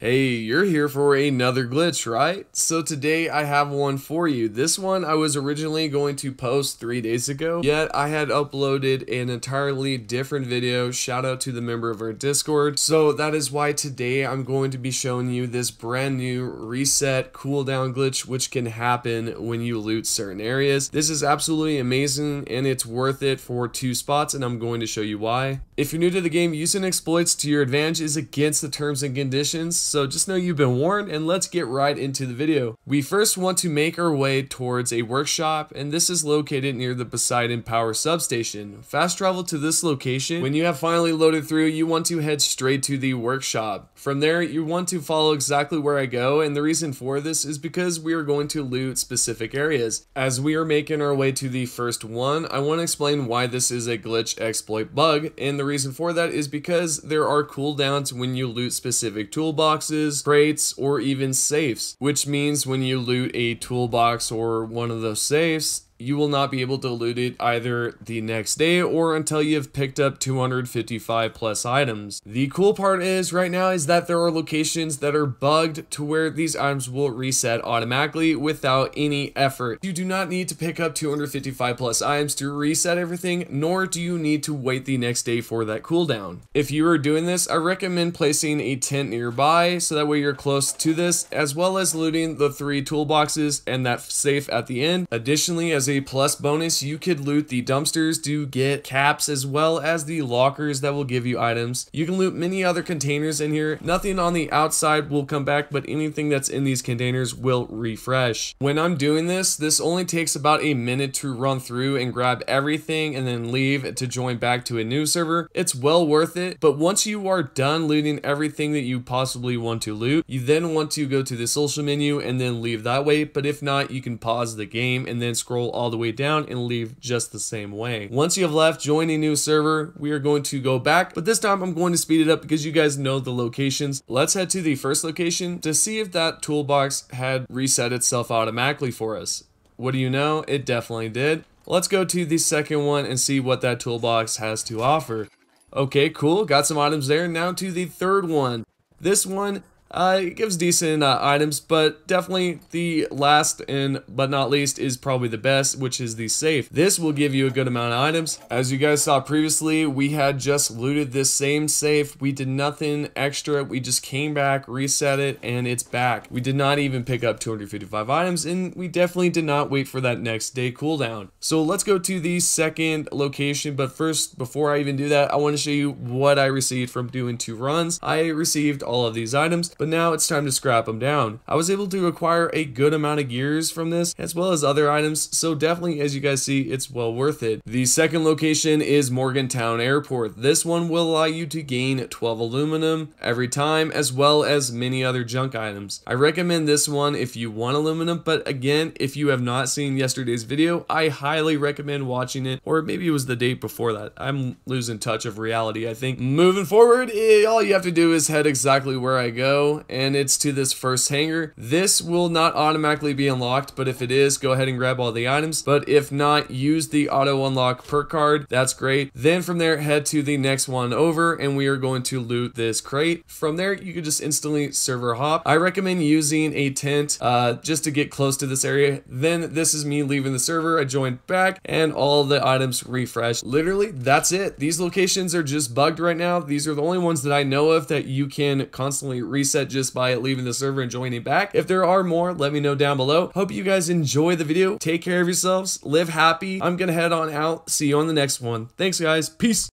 Hey, you're here for another glitch, right? So today I have one for you. This one I was originally going to post three days ago, yet I had uploaded an entirely different video. Shout out to the member of our Discord. So that is why today I'm going to be showing you this brand new reset cooldown glitch, which can happen when you loot certain areas. This is absolutely amazing and it's worth it for two spots and I'm going to show you why. If you're new to the game, using exploits to your advantage is against the terms and conditions so just know you've been warned and let's get right into the video. We first want to make our way towards a workshop and this is located near the Poseidon Power Substation. Fast travel to this location. When you have finally loaded through, you want to head straight to the workshop. From there, you want to follow exactly where I go and the reason for this is because we are going to loot specific areas. As we are making our way to the first one, I want to explain why this is a glitch exploit bug and the reason for that is because there are cooldowns when you loot specific toolbox boxes, crates, or even safes, which means when you loot a toolbox or one of those safes, you will not be able to loot it either the next day or until you have picked up 255 plus items. The cool part is right now is that there are locations that are bugged to where these items will reset automatically without any effort. You do not need to pick up 255 plus items to reset everything, nor do you need to wait the next day for that cooldown. If you are doing this, I recommend placing a tent nearby so that way you're close to this, as well as looting the three toolboxes and that safe at the end. Additionally, as a plus bonus, you could loot the dumpsters to get caps as well as the lockers that will give you items. You can loot many other containers in here. Nothing on the outside will come back, but anything that's in these containers will refresh. When I'm doing this, this only takes about a minute to run through and grab everything and then leave to join back to a new server. It's well worth it, but once you are done looting everything that you possibly want to loot, you then want to go to the social menu and then leave that way, but if not, you can pause the game and then scroll all the way down and leave just the same way. Once you have left, join a new server. We are going to go back, but this time I'm going to speed it up because you guys know the locations. Let's head to the first location to see if that toolbox had reset itself automatically for us. What do you know? It definitely did. Let's go to the second one and see what that toolbox has to offer. Okay, cool. Got some items there. Now to the third one. This one uh, it gives decent uh, items, but definitely the last and but not least is probably the best, which is the safe. This will give you a good amount of items. As you guys saw previously, we had just looted this same safe. We did nothing extra. We just came back, reset it, and it's back. We did not even pick up 255 items, and we definitely did not wait for that next day cooldown. So let's go to the second location, but first, before I even do that, I want to show you what I received from doing two runs. I received all of these items but now it's time to scrap them down. I was able to acquire a good amount of gears from this, as well as other items, so definitely as you guys see, it's well worth it. The second location is Morgantown Airport. This one will allow you to gain 12 aluminum every time, as well as many other junk items. I recommend this one if you want aluminum, but again, if you have not seen yesterday's video, I highly recommend watching it, or maybe it was the date before that. I'm losing touch of reality, I think. Moving forward, eh, all you have to do is head exactly where I go, and it's to this first hangar. This will not automatically be unlocked, but if it is, go ahead and grab all the items. But if not, use the auto unlock perk card. That's great. Then from there, head to the next one over, and we are going to loot this crate. From there, you can just instantly server hop. I recommend using a tent uh, just to get close to this area. Then this is me leaving the server. I joined back, and all the items refresh. Literally, that's it. These locations are just bugged right now. These are the only ones that I know of that you can constantly reset just by leaving the server and joining back. If there are more, let me know down below. Hope you guys enjoy the video. Take care of yourselves. Live happy. I'm going to head on out. See you on the next one. Thanks, guys. Peace.